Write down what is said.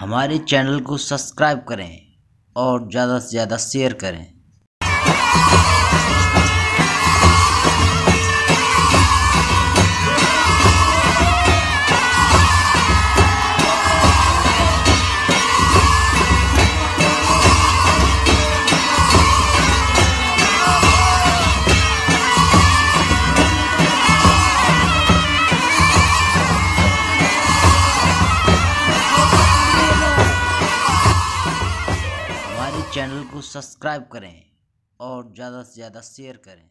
हमारे चैनल को सब्सक्राइब करें और ज़्यादा से ज़्यादा शेयर करें। हमारे चैनल को सब्सक्राइब करें और ज़्यादा से ज़्यादा शेयर करें।